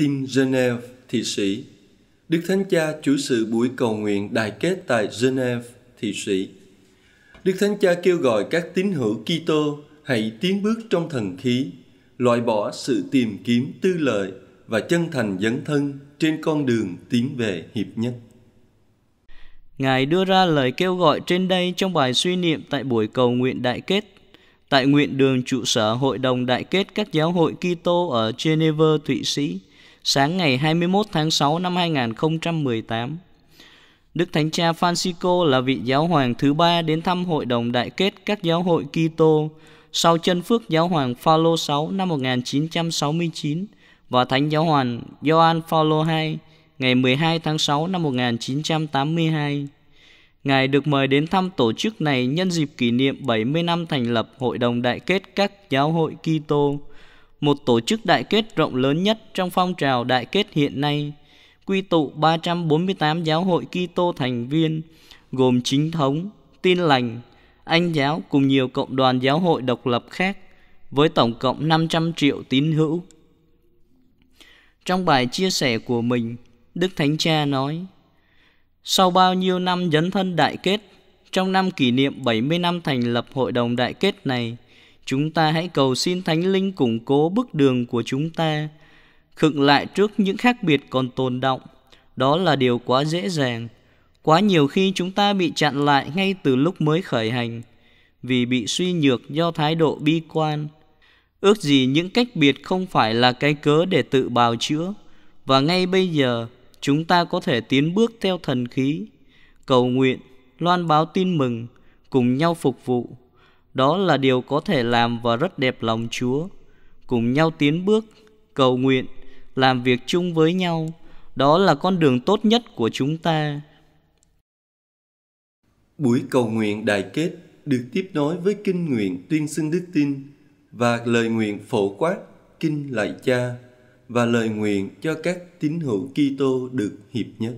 Tin Geneva, Thụy Sĩ Đức Thánh Cha chủ sự buổi cầu nguyện đại kết tại Geneva, Thụy Sĩ. Đức Thánh Cha kêu gọi các tín hữu Kitô hãy tiến bước trong thần khí, loại bỏ sự tìm kiếm tư lợi và chân thành dấn thân trên con đường tiến về hiệp nhất. Ngài đưa ra lời kêu gọi trên đây trong bài suy niệm tại buổi cầu nguyện đại kết tại nguyện đường trụ sở Hội đồng Đại kết các giáo hội Kitô ở Geneva, Thụy Sĩ, sáng ngày 21 tháng 6 năm 2018. Đức Thánh Cha Francisco là vị giáo hoàng thứ ba đến thăm Hội đồng Đại kết các giáo hội Kitô sau chân phước giáo hoàng Phaolô 6 năm 1969 và Thánh giáo hoàng Gioan Phaolô II ngày 12 tháng 6 năm 1982. Ngài được mời đến thăm tổ chức này nhân dịp kỷ niệm 70 năm thành lập Hội đồng Đại kết các giáo hội Kitô, một tổ chức đại kết rộng lớn nhất trong phong trào đại kết hiện nay, quy tụ 348 giáo hội Kitô thành viên, gồm chính thống, tin lành, anh giáo cùng nhiều cộng đoàn giáo hội độc lập khác, với tổng cộng 500 triệu tín hữu. Trong bài chia sẻ của mình, Đức Thánh Cha nói, sau bao nhiêu năm dấn thân đại kết, trong năm kỷ niệm 70 năm thành lập hội đồng đại kết này, chúng ta hãy cầu xin Thánh Linh củng cố bước đường của chúng ta, khựng lại trước những khác biệt còn tồn động. Đó là điều quá dễ dàng. Quá nhiều khi chúng ta bị chặn lại ngay từ lúc mới khởi hành, vì bị suy nhược do thái độ bi quan. Ước gì những cách biệt không phải là cái cớ để tự bào chữa, và ngay bây giờ chúng ta có thể tiến bước theo thần khí, cầu nguyện, loan báo tin mừng, cùng nhau phục vụ. Đó là điều có thể làm và rất đẹp lòng Chúa. Cùng nhau tiến bước, cầu nguyện, làm việc chung với nhau. Đó là con đường tốt nhất của chúng ta. Buổi cầu nguyện đại kết được tiếp nối với kinh nguyện tuyên xưng đức tin và lời nguyện phổ quát kinh lạy cha và lời nguyện cho các tín hữu Kitô được hiệp nhất.